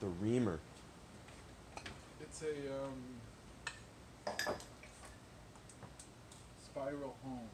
The Reamer. It's a um, spiral home.